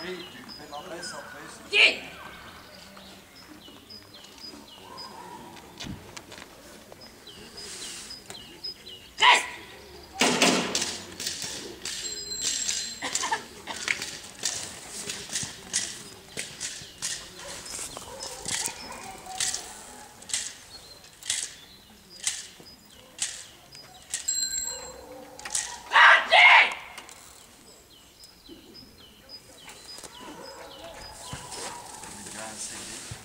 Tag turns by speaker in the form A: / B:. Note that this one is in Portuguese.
A: Marie, tu fais l'embrasse. translated